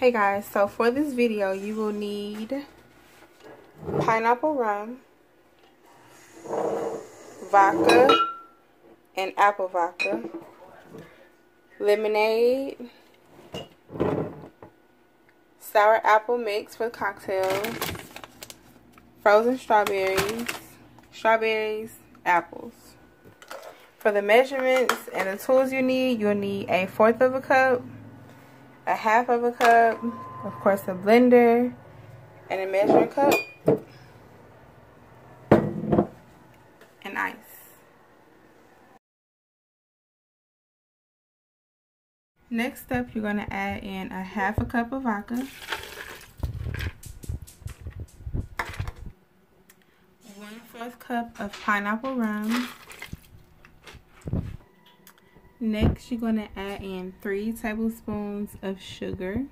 Hey guys, so for this video you will need pineapple rum, vodka and apple vodka, lemonade, sour apple mix for the cocktails, frozen strawberries, strawberries, apples. For the measurements and the tools you need, you'll need a fourth of a cup, a half of a cup, of course a blender, and a measuring cup, and ice. Next up, you're going to add in a half a cup of vodka, one fourth cup of pineapple rum, Next, you're going to add in 3 tablespoons of sugar.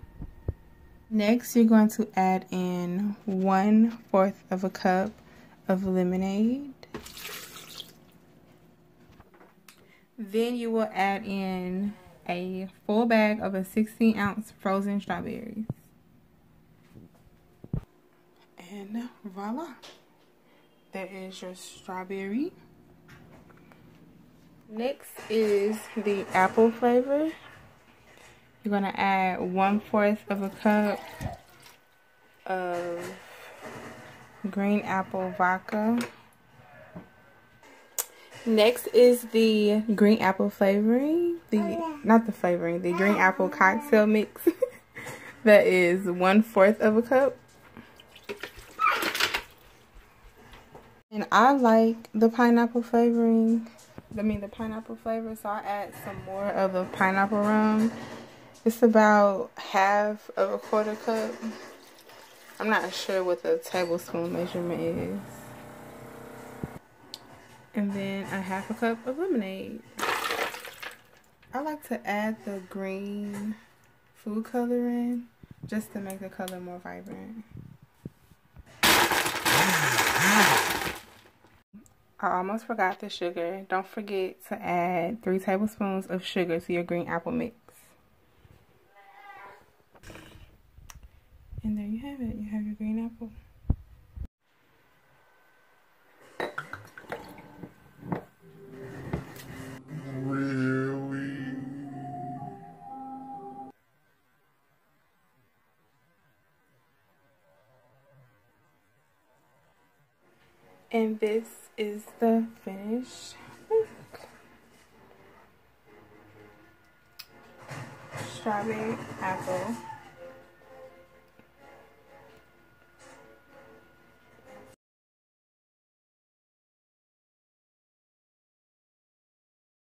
Next, you're going to add in 1 fourth of a cup of lemonade. Then you will add in a full bag of a 16 ounce frozen strawberries. And voila, there is your strawberry. Next is the apple flavor. You're gonna add one fourth of a cup of green apple vodka. Next is the green apple flavoring. The not the flavoring, the green apple cocktail mix. that is one fourth of a cup. And I like the pineapple flavoring I mean the pineapple flavor, so I add some more of the pineapple rum. It's about half of a quarter cup. I'm not sure what the tablespoon measurement is. And then a half a cup of lemonade. I like to add the green food coloring just to make the color more vibrant. I almost forgot the sugar. Don't forget to add 3 tablespoons of sugar to your green apple mix. And there you have it. You have your green apple. And this is the finished look. Strawberry apple